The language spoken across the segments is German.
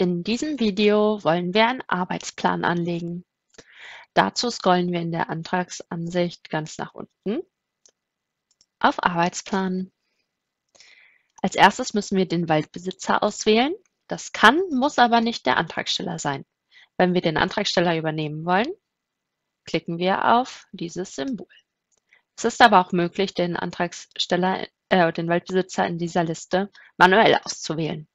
In diesem Video wollen wir einen Arbeitsplan anlegen. Dazu scrollen wir in der Antragsansicht ganz nach unten auf Arbeitsplan. Als erstes müssen wir den Waldbesitzer auswählen. Das kann, muss aber nicht der Antragsteller sein. Wenn wir den Antragsteller übernehmen wollen, klicken wir auf dieses Symbol. Es ist aber auch möglich, den Antragsteller, äh, den Waldbesitzer in dieser Liste manuell auszuwählen.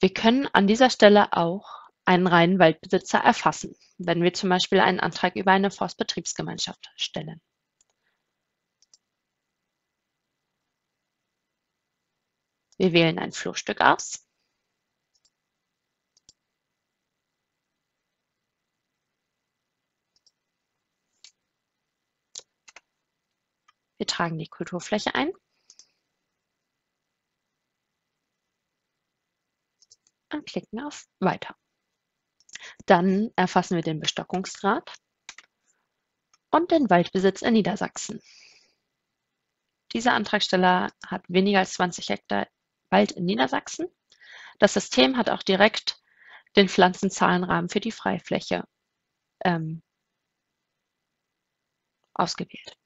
Wir können an dieser Stelle auch einen reinen Waldbesitzer erfassen, wenn wir zum Beispiel einen Antrag über eine Forstbetriebsgemeinschaft stellen. Wir wählen ein Flurstück aus. Wir tragen die Kulturfläche ein. Und klicken auf Weiter. Dann erfassen wir den Bestockungsgrad und den Waldbesitz in Niedersachsen. Dieser Antragsteller hat weniger als 20 Hektar Wald in Niedersachsen. Das System hat auch direkt den Pflanzenzahlenrahmen für die Freifläche ähm, ausgewählt.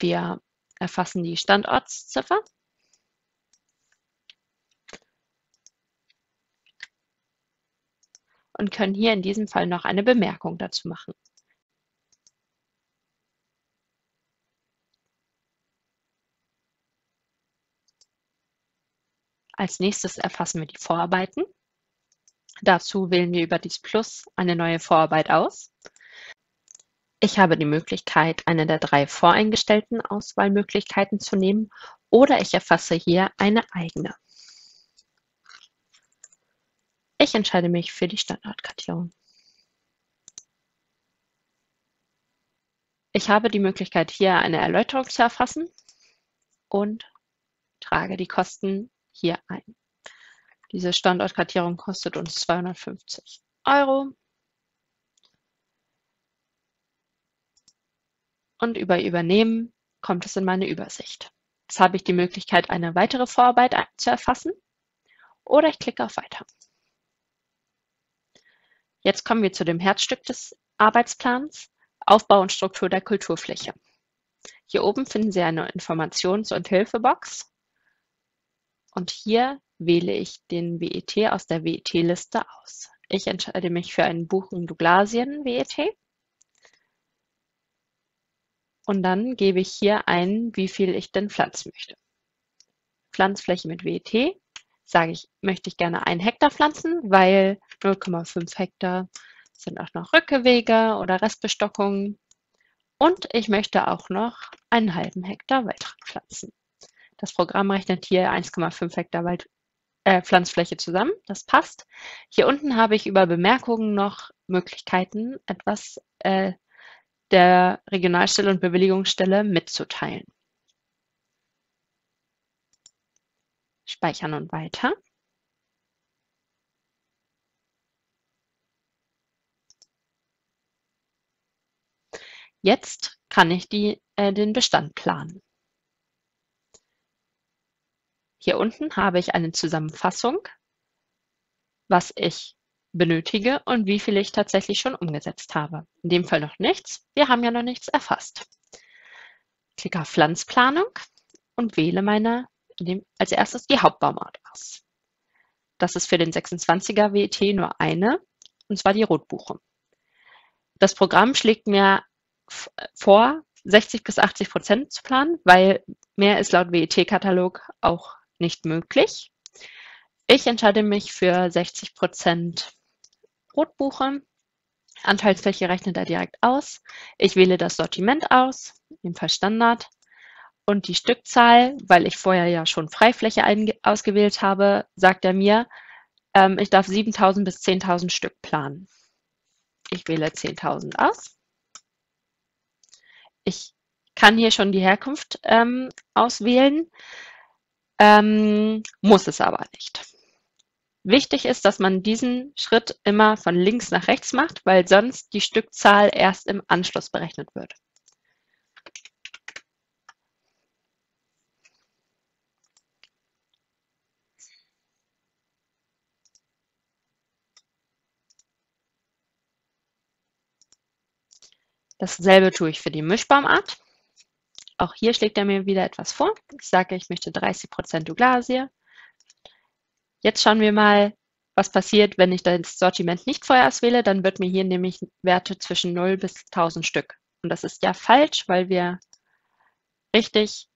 Wir erfassen die Standortsziffer. Und können hier in diesem Fall noch eine Bemerkung dazu machen. Als nächstes erfassen wir die Vorarbeiten. Dazu wählen wir über dies Plus eine neue Vorarbeit aus. Ich habe die Möglichkeit, eine der drei voreingestellten Auswahlmöglichkeiten zu nehmen oder ich erfasse hier eine eigene. Ich entscheide mich für die Standortkartierung. Ich habe die Möglichkeit, hier eine Erläuterung zu erfassen und trage die Kosten hier ein. Diese Standortkartierung kostet uns 250 Euro. Und über Übernehmen kommt es in meine Übersicht. Jetzt habe ich die Möglichkeit, eine weitere Vorarbeit zu erfassen oder ich klicke auf Weiter. Jetzt kommen wir zu dem Herzstück des Arbeitsplans, Aufbau und Struktur der Kulturfläche. Hier oben finden Sie eine Informations- und Hilfebox und hier wähle ich den WET aus der WET-Liste aus. Ich entscheide mich für einen Buchen-Douglasien-WET und dann gebe ich hier ein, wie viel ich denn pflanzen möchte. Pflanzfläche mit WET sage ich, möchte ich gerne ein Hektar pflanzen, weil 0,5 Hektar sind auch noch Rückewege oder Restbestockungen. Und ich möchte auch noch einen halben Hektar Waldrand pflanzen. Das Programm rechnet hier 1,5 Hektar Wald, äh, Pflanzfläche zusammen. Das passt. Hier unten habe ich über Bemerkungen noch Möglichkeiten, etwas äh, der Regionalstelle und Bewilligungsstelle mitzuteilen. Speichern und weiter. Jetzt kann ich die, äh, den Bestand planen. Hier unten habe ich eine Zusammenfassung, was ich benötige und wie viel ich tatsächlich schon umgesetzt habe. In dem Fall noch nichts. Wir haben ja noch nichts erfasst. Klicke auf Pflanzplanung und wähle meine, als erstes die Hauptbaumart aus. Das ist für den 26er WET nur eine, und zwar die Rotbuche. Das Programm schlägt mir vor, 60 bis 80 Prozent zu planen, weil mehr ist laut WET-Katalog auch nicht möglich. Ich entscheide mich für 60 Prozent Rotbuche. Anteilsfläche rechnet er direkt aus. Ich wähle das Sortiment aus, ebenfalls Standard. Und die Stückzahl, weil ich vorher ja schon Freifläche ausgewählt habe, sagt er mir, ähm, ich darf 7000 bis 10.000 Stück planen. Ich wähle 10.000 aus. Ich kann hier schon die Herkunft ähm, auswählen, ähm, muss es aber nicht. Wichtig ist, dass man diesen Schritt immer von links nach rechts macht, weil sonst die Stückzahl erst im Anschluss berechnet wird. Dasselbe tue ich für die Mischbaumart. Auch hier schlägt er mir wieder etwas vor. Ich sage, ich möchte 30% Douglasie. Jetzt schauen wir mal, was passiert, wenn ich das Sortiment nicht vorher auswähle. Dann wird mir hier nämlich Werte zwischen 0 bis 1000 Stück. Und das ist ja falsch, weil wir richtig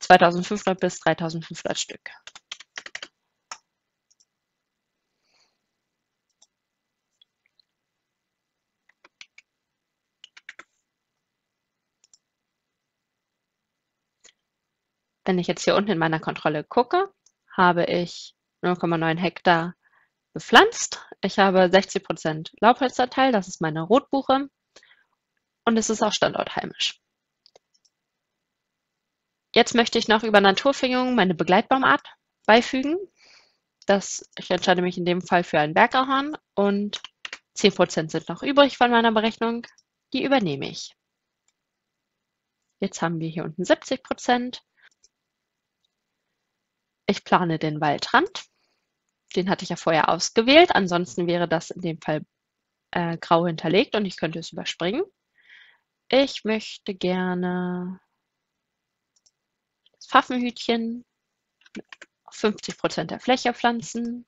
2500 bis 3500 Stück. Wenn ich jetzt hier unten in meiner Kontrolle gucke, habe ich 0,9 Hektar bepflanzt. Ich habe 60 Prozent Laubholzanteil, das ist meine Rotbuche. Und es ist auch standortheimisch. Jetzt möchte ich noch über Naturführung meine Begleitbaumart beifügen. Das, ich entscheide mich in dem Fall für ein Bergahorn und 10% sind noch übrig von meiner Berechnung. Die übernehme ich. Jetzt haben wir hier unten 70%. Ich plane den Waldrand. Den hatte ich ja vorher ausgewählt. Ansonsten wäre das in dem Fall äh, grau hinterlegt und ich könnte es überspringen. Ich möchte gerne das Pfaffenhütchen auf 50 Prozent der Fläche pflanzen.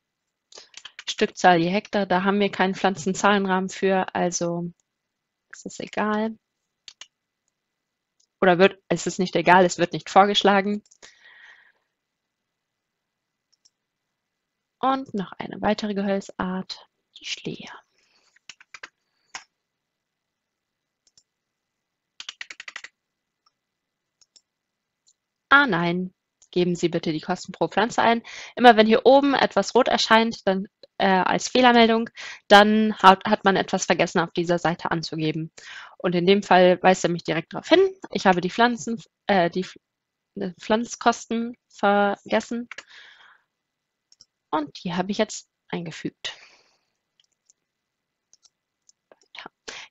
Stückzahl je Hektar, da haben wir keinen Pflanzenzahlenrahmen für, also ist es egal. Oder wird, es ist nicht egal, es wird nicht vorgeschlagen. Und noch eine weitere Gehölzart, die Schlehe. Ah nein, geben Sie bitte die Kosten pro Pflanze ein. Immer wenn hier oben etwas rot erscheint, dann äh, als Fehlermeldung, dann hat, hat man etwas vergessen auf dieser Seite anzugeben. Und in dem Fall weist er mich direkt darauf hin. Ich habe die Pflanzen, äh, die Pflanzkosten vergessen und die habe ich jetzt eingefügt.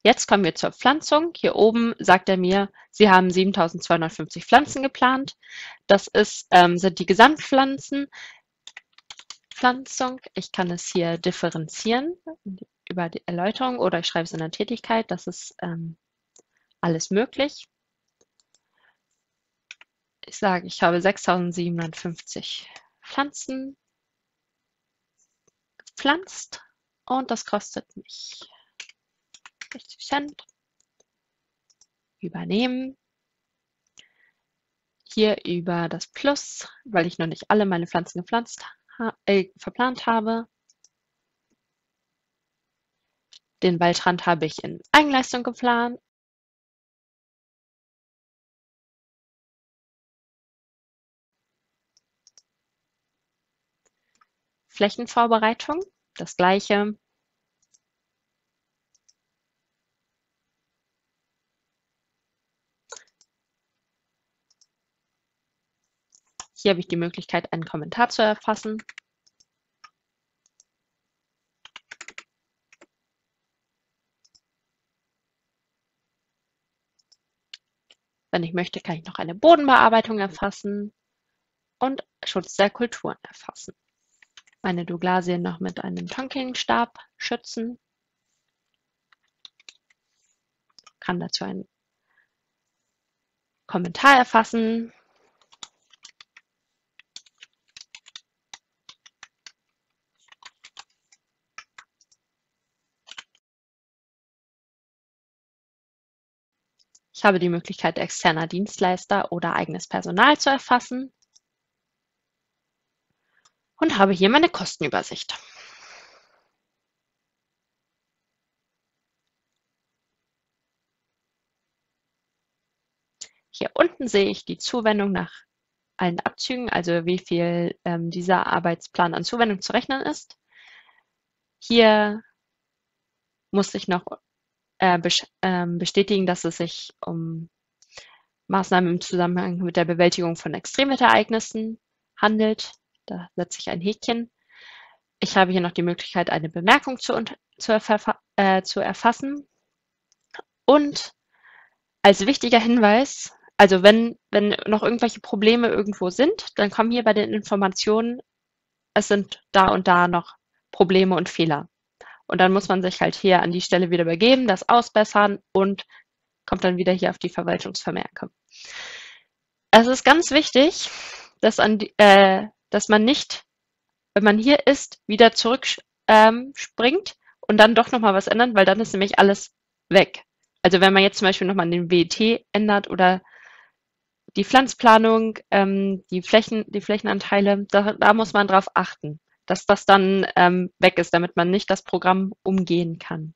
Jetzt kommen wir zur Pflanzung. Hier oben sagt er mir, Sie haben 7250 Pflanzen geplant. Das ist, ähm, sind die Gesamtpflanzen. Pflanzung. Ich kann es hier differenzieren über die Erläuterung oder ich schreibe es in der Tätigkeit. Das ist ähm, alles möglich. Ich sage, ich habe 6750 Pflanzen gepflanzt und das kostet mich 60 Cent. Übernehmen. Hier über das Plus, weil ich noch nicht alle meine Pflanzen gepflanzt, äh, verplant habe. Den Waldrand habe ich in Eigenleistung geplant. Flächenvorbereitung, das gleiche. Hier habe ich die Möglichkeit, einen Kommentar zu erfassen. Wenn ich möchte, kann ich noch eine Bodenbearbeitung erfassen und Schutz der Kulturen erfassen meine Douglasien noch mit einem Tonkingstab schützen. Kann dazu einen Kommentar erfassen. Ich habe die Möglichkeit, externer Dienstleister oder eigenes Personal zu erfassen und habe hier meine Kostenübersicht. Hier unten sehe ich die Zuwendung nach allen Abzügen, also wie viel ähm, dieser Arbeitsplan an Zuwendung zu rechnen ist. Hier muss ich noch äh, ähm, bestätigen, dass es sich um Maßnahmen im Zusammenhang mit der Bewältigung von Extremwetterereignissen handelt. Da setze ich ein Häkchen. Ich habe hier noch die Möglichkeit, eine Bemerkung zu, zu, erfa äh, zu erfassen. Und als wichtiger Hinweis, also wenn, wenn noch irgendwelche Probleme irgendwo sind, dann kommen hier bei den Informationen, es sind da und da noch Probleme und Fehler. Und dann muss man sich halt hier an die Stelle wieder begeben, das ausbessern und kommt dann wieder hier auf die Verwaltungsvermerke. Es ist ganz wichtig, dass, an die, äh, dass man nicht, wenn man hier ist, wieder zurückspringt ähm, und dann doch nochmal was ändert, weil dann ist nämlich alles weg. Also wenn man jetzt zum Beispiel nochmal den WET ändert oder die Pflanzplanung, ähm, die, Flächen, die Flächenanteile, da, da muss man drauf achten, dass das dann ähm, weg ist, damit man nicht das Programm umgehen kann.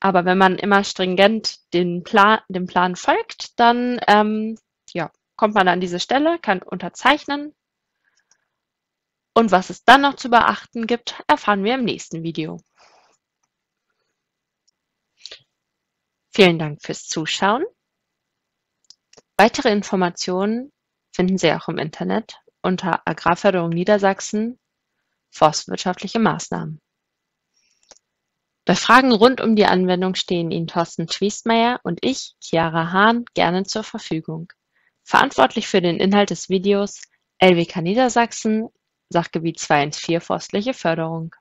Aber wenn man immer stringent den Plan, dem Plan folgt, dann ähm, ja, kommt man an diese Stelle, kann unterzeichnen. Und was es dann noch zu beachten gibt, erfahren wir im nächsten Video. Vielen Dank fürs Zuschauen. Weitere Informationen finden Sie auch im Internet unter Agrarförderung Niedersachsen Forstwirtschaftliche Maßnahmen. Bei Fragen rund um die Anwendung stehen Ihnen Thorsten Twiestmeier und ich, Chiara Hahn, gerne zur Verfügung. Verantwortlich für den Inhalt des Videos LWK Niedersachsen, Sachgebiet 214 Forstliche Förderung.